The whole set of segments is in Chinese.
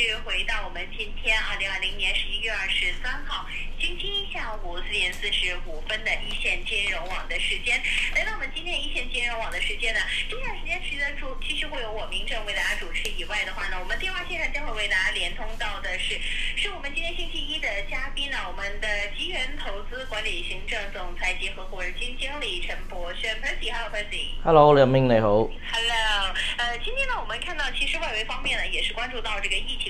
续回到我们今天二零二零年十一月二十三号星期一下午四点四十五分的一线金融网的时间，来到我们今天一线金融网的时间呢，这段时间其实主继续会有我明正为大家主持以外的话呢，我们电话线上将会为大家连通到的是，是我们今天星期一的嘉宾呢，我们的吉源投资管理行政总裁及合伙人基金经理陈博轩 Percy，Hello Percy。Hello，梁明你好。Hello，呃，今天呢，我们看到其实外围方面呢，也是关注到这个疫情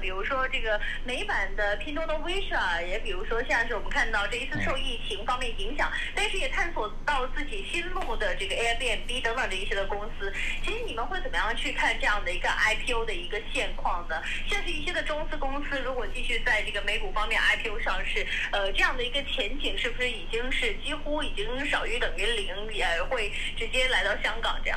比如说这个美版的拼多多 Wish 也比如说像是我们看到这一次受疫情方面影响，但是也探索到自己新路的这个 Airbnb 等等的一些的公司。其实你们会怎么样去看这样的一个 IPO 的一个现况呢？像是一些的中资公司，如果继续在这个美股方面 IPO 上市，呃，这样的一个前景是不是已经是几乎已经少于等于零，也会直接来到香港這樣？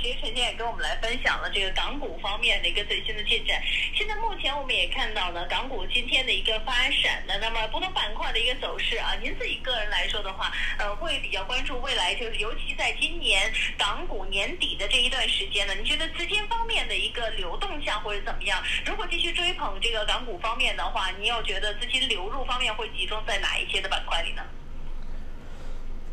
其实陈先也跟我们来分享了这个港股方面的一个最新的进展。现在目前我们也看到呢，港股今天的一个发展呢，那么不同板块的一个走势啊，您自己个人来说的话，呃，会比较关注未来，就是尤其在今年港股年底的这一段时间呢，你觉得资金方面的一个流动向或者怎么样？如果继续追捧这个港股方面的话，你又觉得资金流入方面会集中在哪一些的板块里呢？